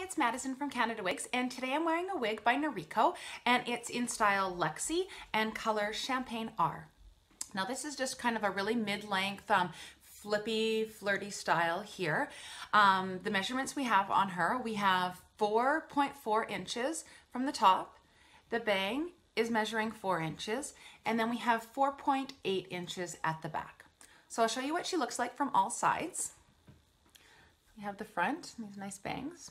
it's Madison from Canada Wigs, and today I'm wearing a wig by Noriko, and it's in style Lexy and color Champagne R. Now this is just kind of a really mid-length, um, flippy, flirty style here. Um, the measurements we have on her, we have 4.4 inches from the top. The bang is measuring 4 inches, and then we have 4.8 inches at the back. So I'll show you what she looks like from all sides. We have the front, these nice bangs.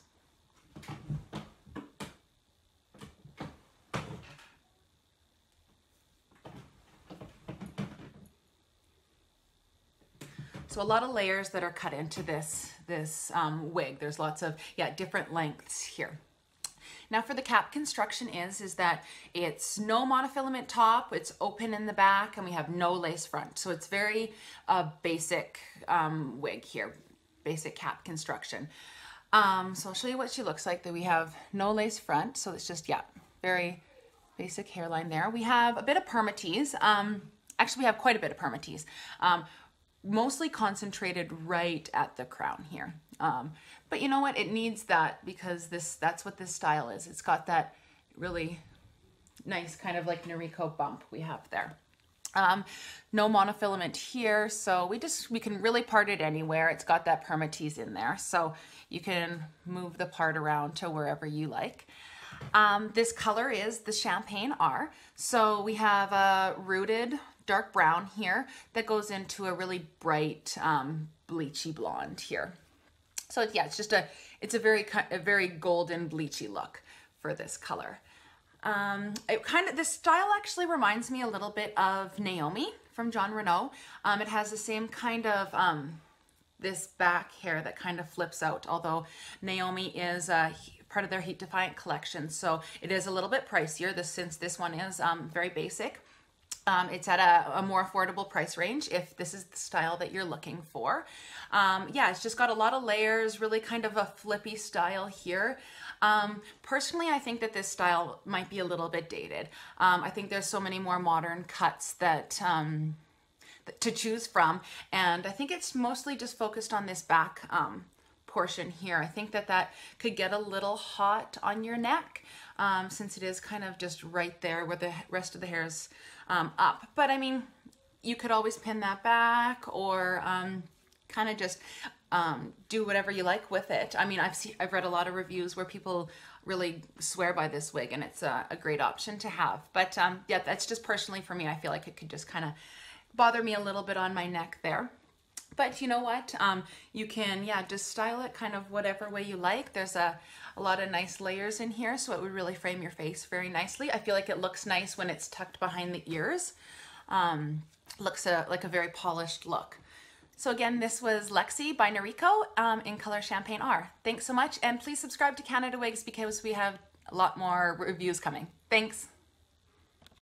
So a lot of layers that are cut into this, this um, wig. There's lots of, yeah, different lengths here. Now for the cap construction is, is that it's no monofilament top, it's open in the back, and we have no lace front. So it's very uh, basic um, wig here, basic cap construction. Um, so I'll show you what she looks like. That we have no lace front, so it's just, yeah, very basic hairline there. We have a bit of permatease. Um, actually, we have quite a bit of permatease. Um, mostly concentrated right at the crown here. Um, but you know what? It needs that because this that's what this style is. It's got that really nice kind of like Noriko bump we have there. Um, no monofilament here, so we just, we can really part it anywhere. It's got that permatease in there, so you can move the part around to wherever you like. Um, this color is the Champagne R. So we have a rooted dark brown here that goes into a really bright um, bleachy blonde here. So yeah, it's just a, it's a very, a very golden bleachy look for this color. Um, it kind of, this style actually reminds me a little bit of Naomi from Jon Renau. Um, it has the same kind of, um, this back hair that kind of flips out, although Naomi is part of their Heat Defiant collection. So it is a little bit pricier this since this one is um, very basic. Um, it's at a, a, more affordable price range if this is the style that you're looking for. Um, yeah, it's just got a lot of layers, really kind of a flippy style here. Um, personally, I think that this style might be a little bit dated. Um, I think there's so many more modern cuts that um, to choose from, and I think it's mostly just focused on this back um, portion here. I think that that could get a little hot on your neck since it is kind of just right there where the rest of the hair is um, up. But I mean, you could always pin that back or um, kind of just um, do whatever you like with it. I mean, I've seen, I've read a lot of reviews where people really swear by this wig and it's a, a great option to have. But um, yeah, that's just personally for me. I feel like it could just kind of bother me a little bit on my neck there. But you know what? Um, you can, yeah, just style it kind of whatever way you like. There's a, a lot of nice layers in here, so it would really frame your face very nicely. I feel like it looks nice when it's tucked behind the ears. Um, looks a, like a very polished look. So again, this was Lexy by Noriko um, in color Champagne R. Thanks so much, and please subscribe to Canada Wigs because we have a lot more reviews coming. Thanks.